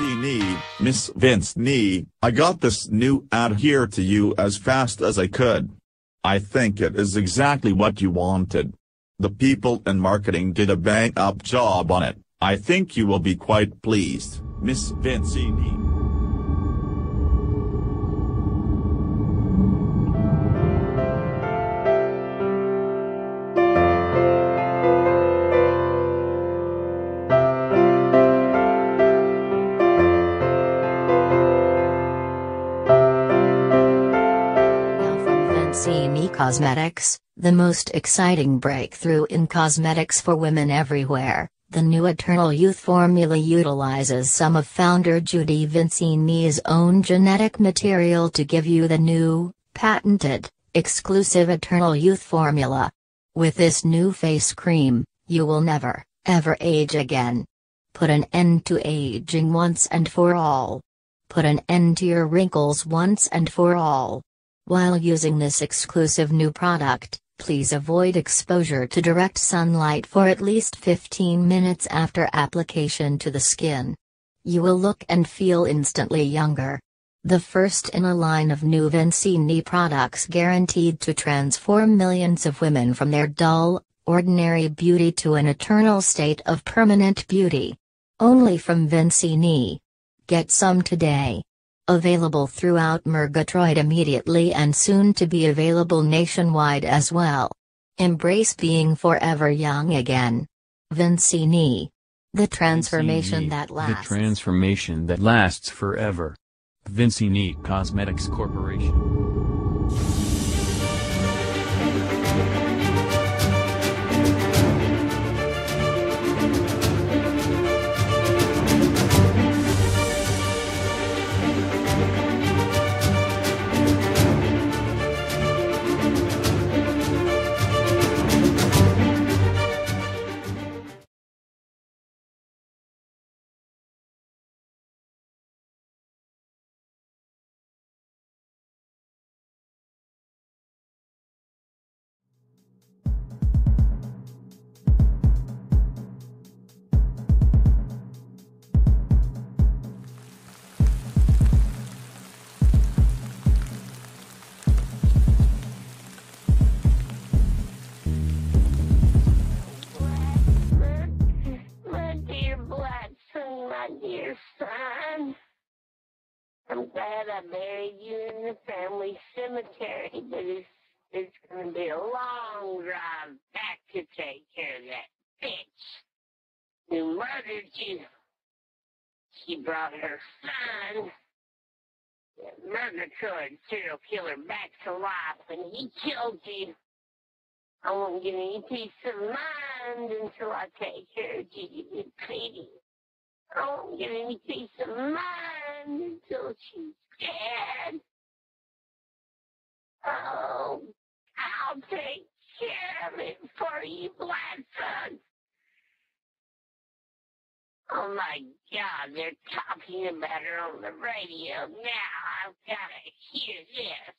Nee, Miss Vince I got this new ad here to you as fast as I could. I think it is exactly what you wanted. The people in marketing did a bang up job on it, I think you will be quite pleased, Miss Vince Cosmetics, the most exciting breakthrough in cosmetics for women everywhere, the new Eternal Youth formula utilizes some of founder Judy Vincini's own genetic material to give you the new, patented, exclusive Eternal Youth formula. With this new face cream, you will never, ever age again. Put an end to aging once and for all. Put an end to your wrinkles once and for all. While using this exclusive new product, please avoid exposure to direct sunlight for at least 15 minutes after application to the skin. You will look and feel instantly younger. The first in a line of new Vincini products guaranteed to transform millions of women from their dull, ordinary beauty to an eternal state of permanent beauty. Only from Vincini. Get some today. Available throughout Murgatroyd immediately and soon to be available nationwide as well. Embrace being forever young again. Vincini. The transformation Vincini, that lasts. The transformation that lasts forever. Vincini Cosmetics Corporation. Her son, the Murgatroyd serial killer, back to life, and he killed you. I won't get any peace of mind until I take care of Good Katie. I won't get any peace of mind until she's dead. Oh, I'll take care of it for you, Black Son. Oh my God, they're talking about her on the radio now. I've got to hear this.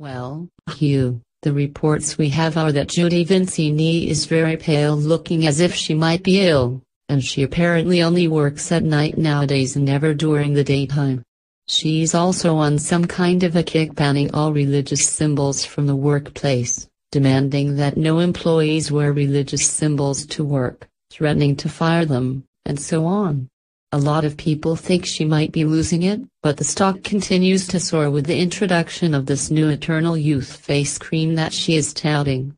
Well, Hugh, the reports we have are that Judy Vincini is very pale looking as if she might be ill, and she apparently only works at night nowadays and never during the daytime. She's also on some kind of a kick banning all religious symbols from the workplace, demanding that no employees wear religious symbols to work, threatening to fire them, and so on. A lot of people think she might be losing it, but the stock continues to soar with the introduction of this new Eternal Youth face cream that she is touting.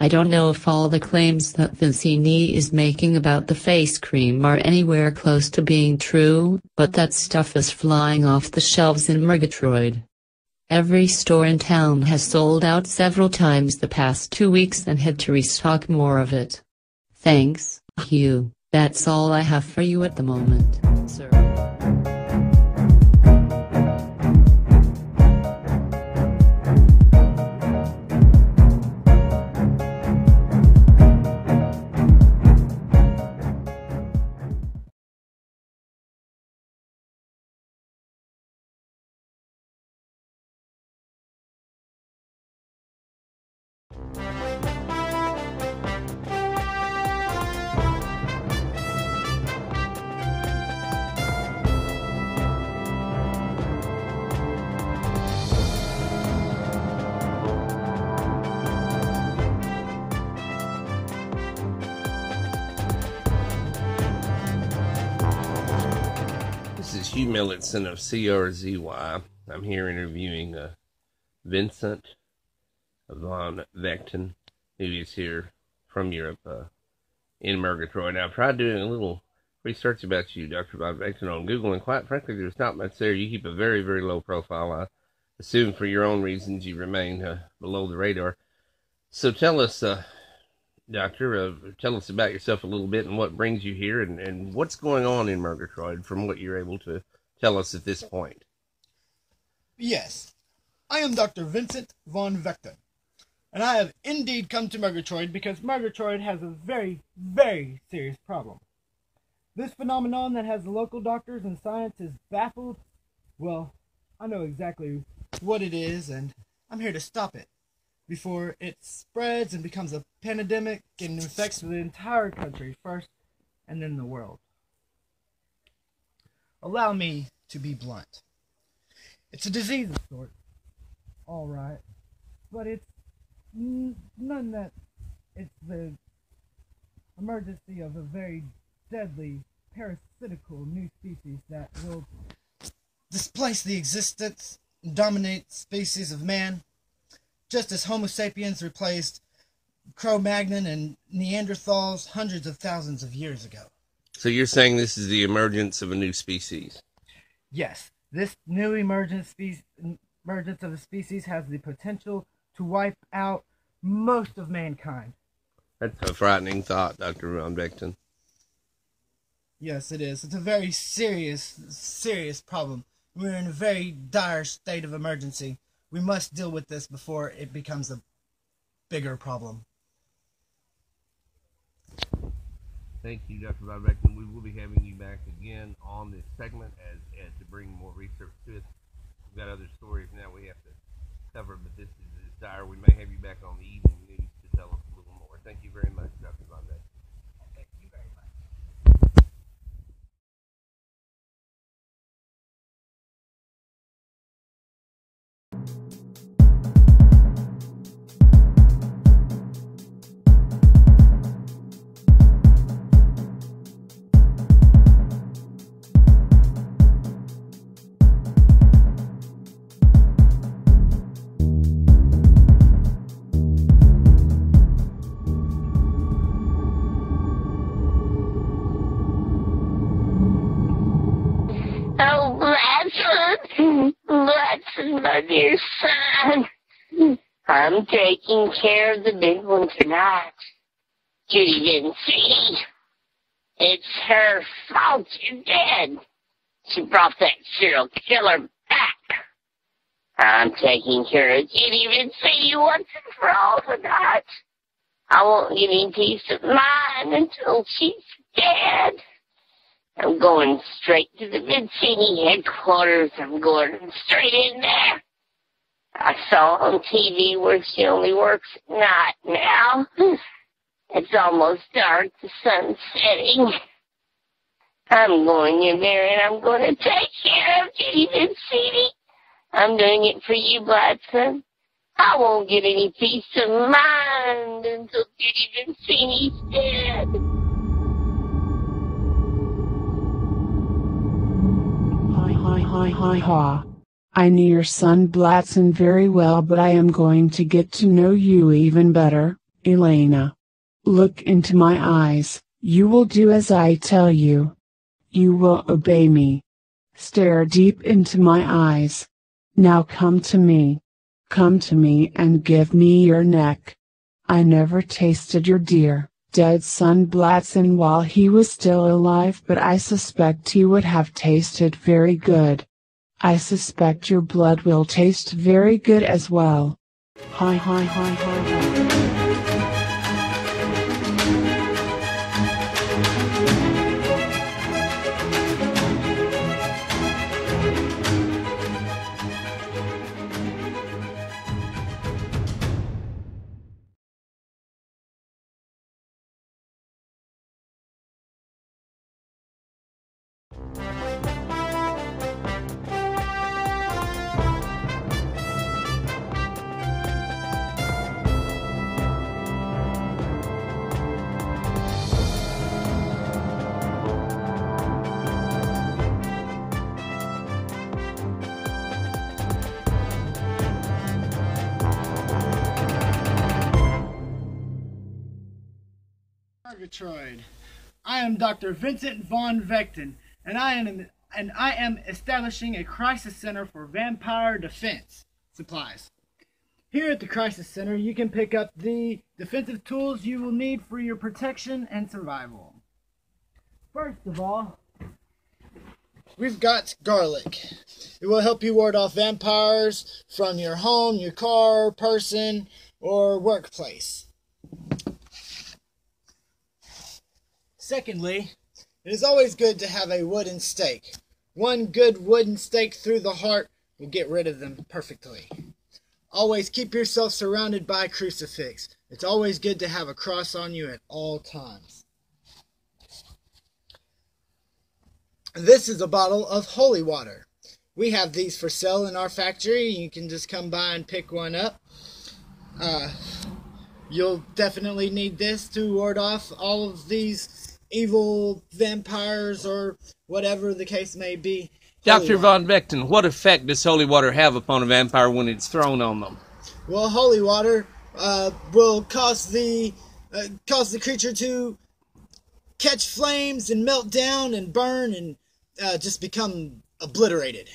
I don't know if all the claims that Vincini is making about the face cream are anywhere close to being true, but that stuff is flying off the shelves in Murgatroyd. Every store in town has sold out several times the past two weeks and had to restock more of it. Thanks, Hugh. That's all I have for you at the moment, sir. Millerton of CRZY. I'm here interviewing uh, Vincent von Vechten, who is here from Europe uh, in Murgatroyd. Now, I've tried doing a little research about you, Dr. von Vechten, on Google, and quite frankly, there's not much there. You keep a very, very low profile. I assume for your own reasons you remain uh, below the radar. So tell us, uh, Doctor, uh, tell us about yourself a little bit and what brings you here and, and what's going on in Murgatroyd from what you're able to tell us at this point. Yes, I am Dr. Vincent von Vechten, and I have indeed come to Murgatroyd because Murgatroyd has a very, very serious problem. This phenomenon that has local doctors and scientists baffled, well, I know exactly what it is, and I'm here to stop it before it spreads and becomes a pandemic and infects the entire country first and then the world. Allow me to be blunt. It's a disease of sorts, all right, but it's none that it's the emergency of a very deadly parasitical new species that will displace the existence and dominate species of man just as Homo sapiens replaced Cro Magnon and Neanderthals hundreds of thousands of years ago. So you're saying this is the emergence of a new species? Yes, this new emergent species, emergence of a species has the potential to wipe out most of mankind. That's a frightening thought, Dr. Von Vechten. Yes, it is. It's a very serious, serious problem. We're in a very dire state of emergency we must deal with this before it becomes a bigger problem. Thank you, Dr. Von Vechten. We will be having you back again on this segment as, as to bring more research to it. We've got other stories now we have to cover, but this is, is dire. We may have you back on the evening news to tell us a little more. Thank you very much, I'm taking care of the big one tonight. Judy didn't see. It's her fault you're dead. She brought that serial killer back. I'm taking care of Judy Vincini once and for all tonight. I won't give any peace of mind until she's dead. I'm going straight to the Vincini headquarters. I'm going straight in there. I saw on TV where she only works at night now. It's almost dark, the sun's setting. I'm going in there and I'm going to take care of Judy Vincini. I'm doing it for you, Blatson. I won't get any peace of mind until Judy Vincini's dead. Hi, hi, hi, ha. I knew your son Blatson very well, but I am going to get to know you even better, Elena. Look into my eyes, you will do as I tell you. You will obey me. Stare deep into my eyes. Now come to me. Come to me and give me your neck. I never tasted your dear, dead son Blatson while he was still alive, but I suspect he would have tasted very good. I suspect your blood will taste very good as well. Hi hi hi hi hi. Murgatroyd. I am Dr. Vincent von Vechten, and I am and I am establishing a crisis center for vampire defense supplies. Here at the Crisis Center, you can pick up the defensive tools you will need for your protection and survival. First of all, we've got garlic. It will help you ward off vampires from your home, your car, person, or workplace. Secondly, it is always good to have a wooden stake. One good wooden stake through the heart will get rid of them perfectly. Always keep yourself surrounded by a crucifix. It's always good to have a cross on you at all times. This is a bottle of holy water. We have these for sale in our factory. You can just come by and pick one up. Uh, you'll definitely need this to ward off all of these evil vampires or whatever the case may be. Dr. Von Vechten, what effect does holy water have upon a vampire when it's thrown on them? Well, holy water uh, will cause the uh, cause the creature to catch flames and melt down and burn and uh, just become obliterated.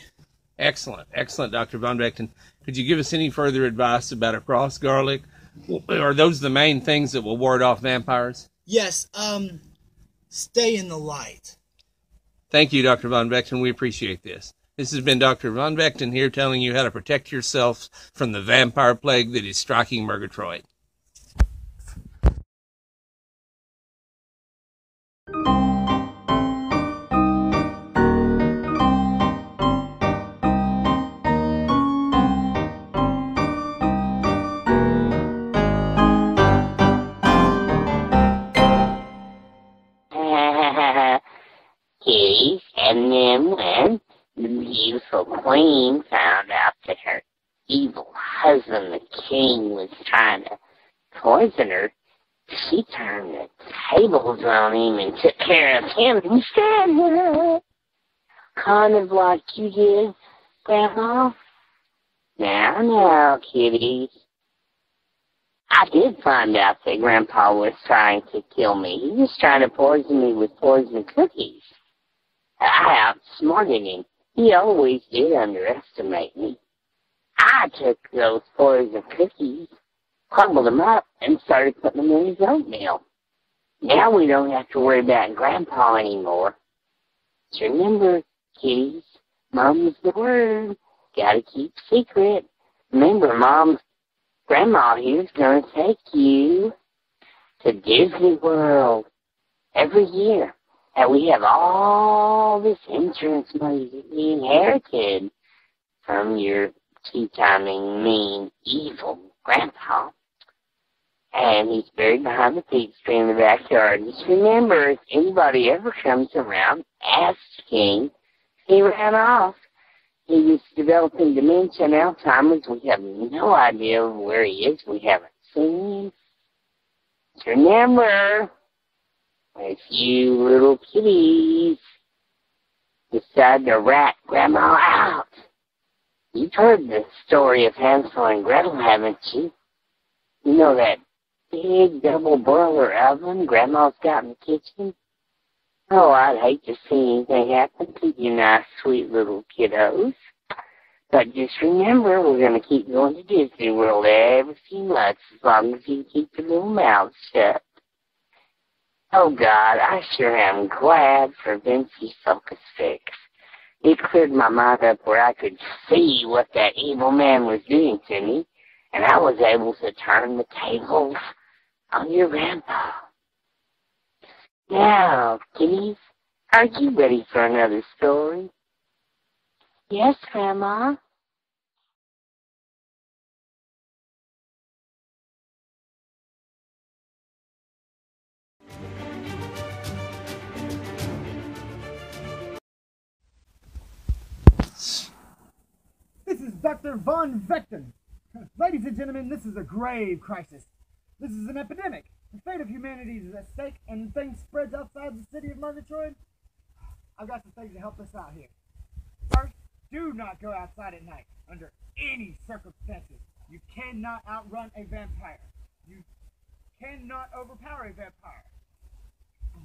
Excellent, excellent, Dr. Von Vechten. Could you give us any further advice about a cross garlic? Are those the main things that will ward off vampires? Yes, um, stay in the light. Thank you, Dr. Von Vechten. We appreciate this. This has been Dr. Von Vechten here telling you how to protect yourself from the vampire plague that is striking Murgatroyd. And then when the beautiful queen found out that her evil husband, the king, was trying to poison her, she turned the tables on him and took care of him instead. kind of like you did, Grandma. Now, now, kitties. I did find out that Grandpa was trying to kill me. He was trying to poison me with poison cookies. I outsmarted him. He always did underestimate me. I took those poison cookies, crumbled them up, and started putting them in his oatmeal. Now we don't have to worry about Grandpa anymore. Remember, kitties, Mom's the word. Gotta keep secret. Remember, Mom, Grandma here's gonna take you to Disney World every year. And we have all this insurance money that we inherited from your two-timing, mean, evil grandpa. And he's buried behind the peach tree in the backyard. Just remember, if anybody ever comes around asking, he ran off. He was developing dementia and Alzheimer's. We have no idea where he is. We haven't seen him. Just remember, if you little kitties decide to rat Grandma out, you've heard the story of Hansel and Gretel, haven't you? You know that big double boiler oven Grandma's got in the kitchen? Oh, I'd hate to see anything happen to you nice, sweet little kiddos. But just remember, we're going to keep going to Disney World every few months as long as you keep your little mouths shut. Oh God, I sure am glad for Vincey's focus fix. It cleared my mind up where I could see what that evil man was doing to me, and I was able to turn the tables on your grandpa. Now, kitties, are you ready for another story? Yes, Grandma. This is Dr. Von Vechten. Ladies and gentlemen, this is a grave crisis. This is an epidemic. The fate of humanity is at stake, and things spreads outside the city of Murgatroyd. I've got some things to help us out here. First, do not go outside at night under any circumstances. You cannot outrun a vampire. You cannot overpower a vampire.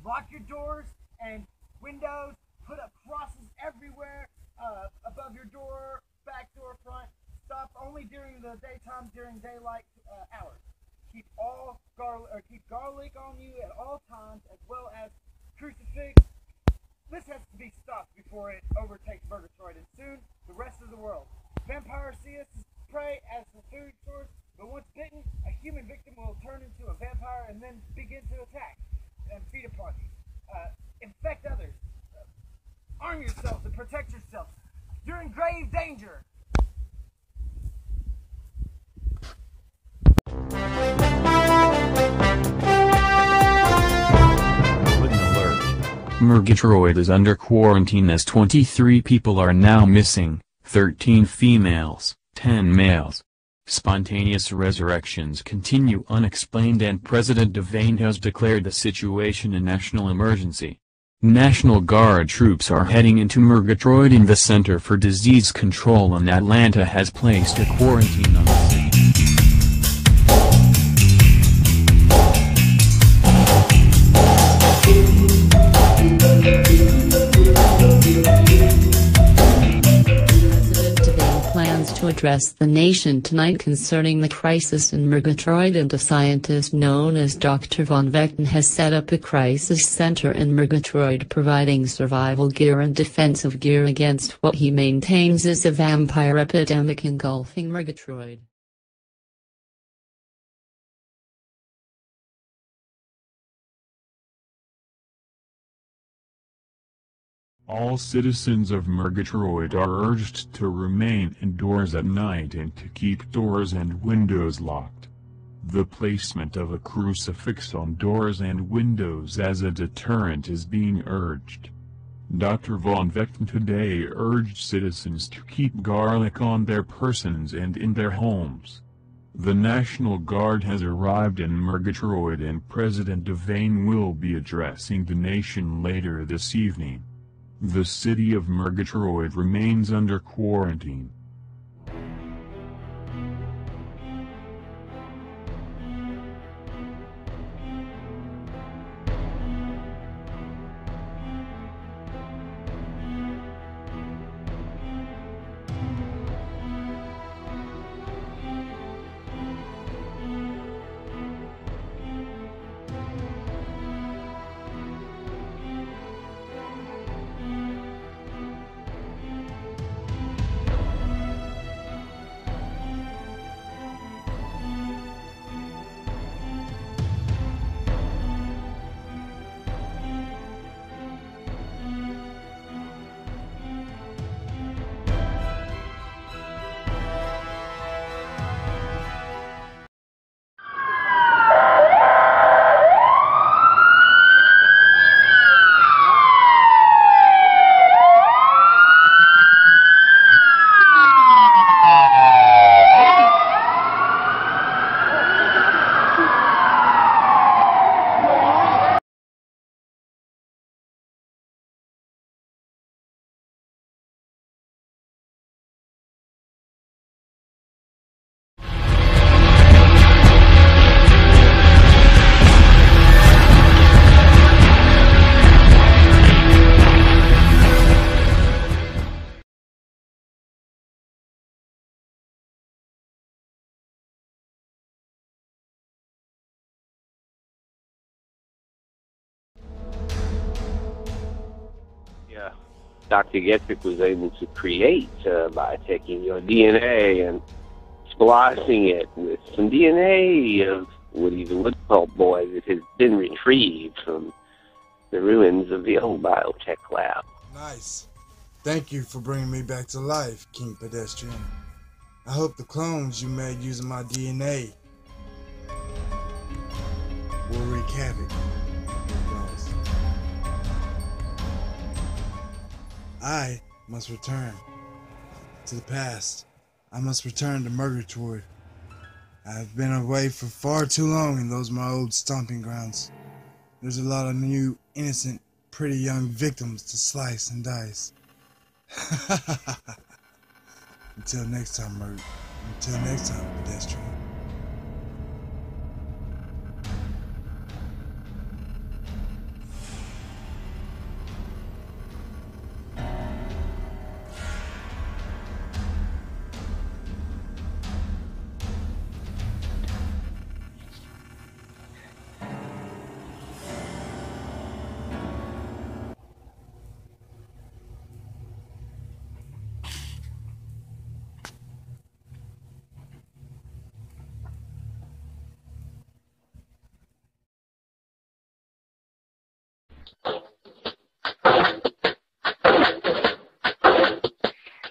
lock your doors and windows, put up crosses everywhere, uh, above your door, back door, front. Stop only during the daytime, during daylight uh, hours. Keep all garlic, or keep garlic on you at all times, as well as crucifix. This has to be stopped before it overtakes Murgatroyd, and soon the rest of the world. Vampires see us as prey as a food source, but once bitten, a human victim will turn into a vampire and then begin to attack and feed upon you. Uh, infect others. Uh, arm yourselves and protect yourselves. You're in grave danger. Murgatroyd is under quarantine as 23 people are now missing, 13 females, 10 males. Spontaneous resurrections continue unexplained and President Devane has declared the situation a national emergency. National Guard troops are heading into Murgatroyd and the Center for Disease Control in Atlanta has placed a quarantine on the address the nation tonight concerning the crisis in Murgatroyd and a scientist known as Dr. Von Vechten has set up a crisis center in Murgatroyd providing survival gear and defensive gear against what he maintains is a vampire epidemic engulfing Murgatroyd. All citizens of Murgatroyd are urged to remain indoors at night and to keep doors and windows locked. The placement of a crucifix on doors and windows as a deterrent is being urged. Dr. Von Vechten today urged citizens to keep garlic on their persons and in their homes. The National Guard has arrived in Murgatroyd and President Devane will be addressing the nation later this evening. The city of Murgatroyd remains under quarantine. Dr. Getrick was able to create uh, by taking your DNA and splicing it with some DNA of Woody the call boy that has been retrieved from the ruins of the old biotech lab. Nice. Thank you for bringing me back to life, King Pedestrian. I hope the clones you made using my DNA will wreak havoc. I must return to the past. I must return to Murgatroyd. I've been away for far too long, in those my old stomping grounds. There's a lot of new, innocent, pretty young victims to slice and dice. Until next time, Murg. Until next time, pedestrian.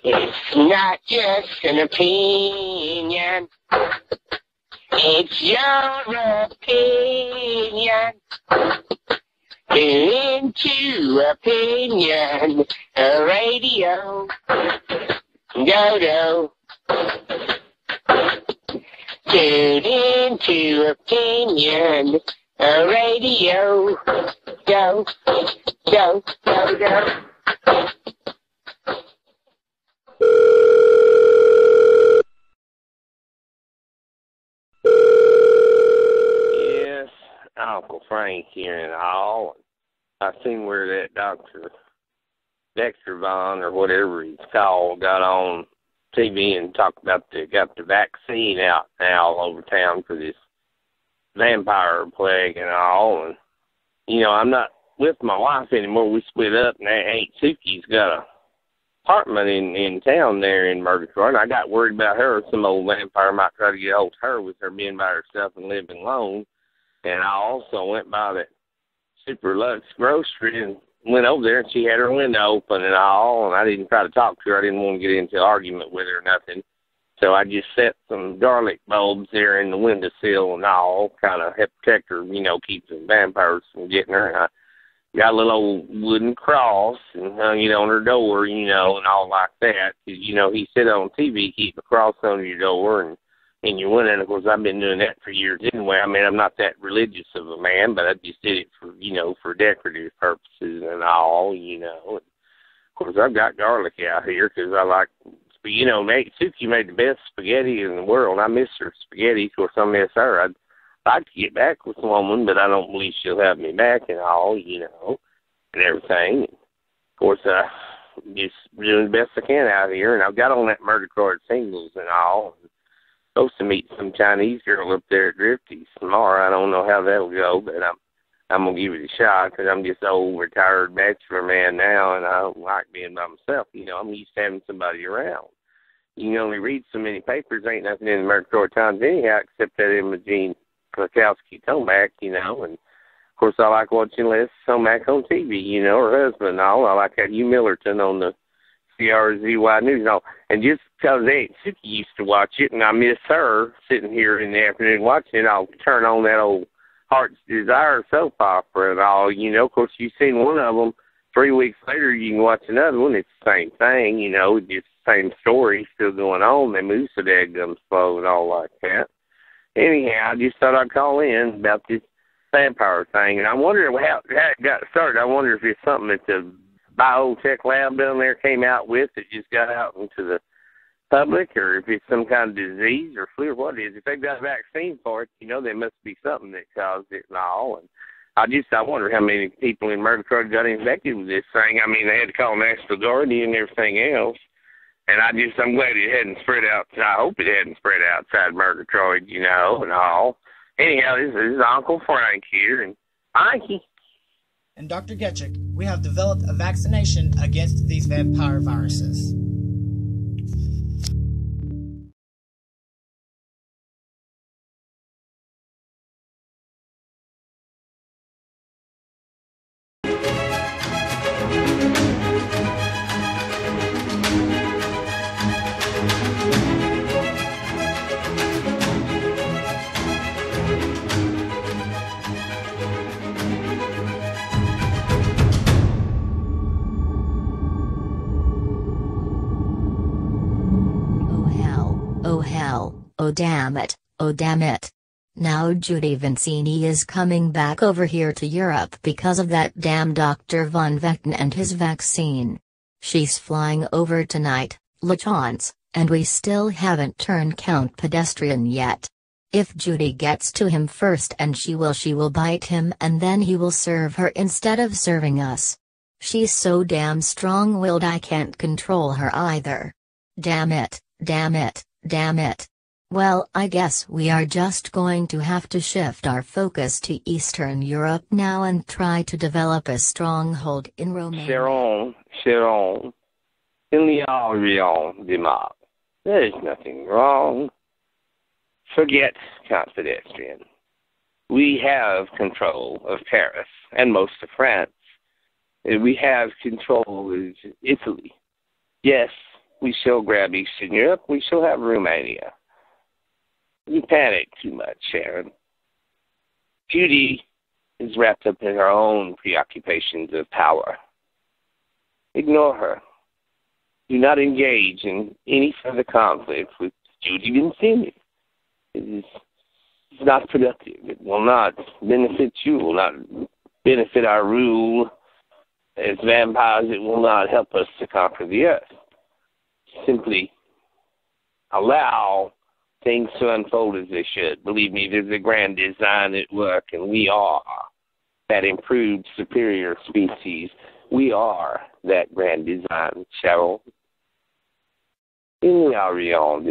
It's not just an opinion. It's your opinion. Into opinion radio. Dodo. Tune into opinion radio. Go, go, go, go. Yes, Uncle Frank here in Hall. I seen where that doctor, Dexter Vaughn or whatever he's called, got on TV and talked about the got the vaccine out now all over town for this vampire plague and all. And you know, I'm not with my wife anymore. We split up, and Aunt Suki's got a apartment in in town there in Murgatroyd. And I got worried about her. Some old vampire might try to get hold of her with her being by herself and living alone. And I also went by that Super Lux grocery and went over there, and she had her window open and all. And I didn't try to talk to her. I didn't want to get into an argument with her or nothing. So I just set some garlic bulbs there in the windowsill and all, kind of help protect her, you know, keep the vampires from getting her. And I got a little old wooden cross and hung it on her door, you know, and all like that. you know, he said on TV, keep a cross on your door and and you went in. Of course, I've been doing that for years anyway. I mean, I'm not that religious of a man, but I just did it for you know for decorative purposes and all, you know. And of course, I've got garlic out here because I like, you know, Suki made the best spaghetti in the world. I miss her spaghetti. Of course, I miss her. I'd get back with the woman, but I don't believe she'll have me back and all, you know, and everything. Of course, uh, just doing the best I can out here, and I've got on that Murgatroyd singles and all. Supposed to meet some Chinese girl up there at Drifty's tomorrow. I don't know how that'll go, but I'm I'm gonna give it a shot because I'm just old retired bachelor man now, and I don't like being by myself. You know, I'm used to having somebody around. You can only read so many papers. Ain't nothing in the Murgatroyd Times anyhow, except that Imogene Krakowski Tomac, you know, and of course I like watching Les Tomac on TV, you know, her husband and all. I like that Hugh Millerton on the CRZY News and all. And just because Aunt Suki used to watch it and I miss her sitting here in the afternoon watching it, I'll turn on that old Heart's Desire soap opera and all, you know. Of course, you've seen one of them. Three weeks later, you can watch another one. It's the same thing, you know, just the same story still going on. They move so daggum slow and all like that. Anyhow, I just thought I'd call in about this vampire thing, and I wonder how, how it got started. I wonder if it's something that the biotech lab down there came out with that just got out into the public, or if it's some kind of disease or flu or what it is. If they've got a vaccine for it, you know, there must be something that caused it and all. And I just I wonder how many people in Murgatroyd got infected with this thing. I mean, they had to call National Guard and everything else. And I just I'm glad it hadn't spread out. I hope it hadn't spread outside Murgatroyd, you know, and all. Anyhow, this is Uncle Frank here, and Mikey. And Dr. Getchick, we have developed a vaccination against these vampire viruses. Oh damn it, oh damn it. Now Judy Vincini is coming back over here to Europe because of that damn Dr. Von Vechten and his vaccine. She's flying over tonight, LaChance, and we still haven't turned Count Pedestrian yet. If Judy gets to him first and she will she will bite him and then he will serve her instead of serving us. She's so damn strong-willed I can't control her either. Damn it, damn it, damn it. Well, I guess we are just going to have to shift our focus to Eastern Europe now and try to develop a stronghold in Romania. Sharon, Sharon, a rien de mal. There's nothing wrong. Forget Count Pedestrian. We have control of Paris and most of France. We have control of Italy. Yes, We shall grab Eastern Europe. We shall have Romania. You panic too much, Sharon. Judy is wrapped up in her own preoccupations of power. Ignore her. Do not engage in any further conflict with Judy Vincini. It is it's not productive. It will not benefit you. It will not benefit our rule as vampires. It will not help us to conquer the earth. Simply allow things to unfold as they should. Believe me, there's a grand design at work, and we are that improved superior species. We are that grand design, Cheryl. In the Arion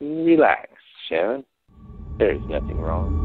Relax, Sharon. There is nothing wrong.